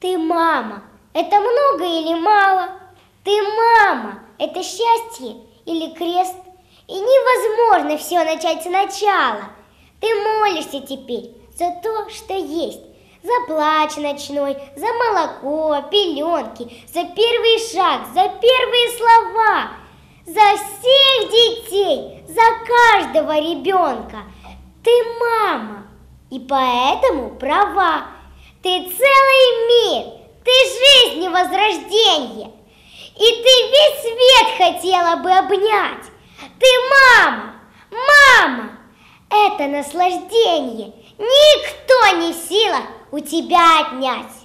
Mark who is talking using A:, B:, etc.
A: Ты мама. Это много или мало? Ты мама. Это счастье или крест? И невозможно все начать сначала. Ты молишься теперь за то, что есть. За плач ночной, за молоко, пеленки, за первый шаг, за первые слова, за всех детей, за каждого ребенка. Ты мама, и поэтому права. Ты целый мир, возрождение. И ты весь свет хотела бы обнять. Ты мама, мама, это наслаждение никто не в силах у тебя отнять.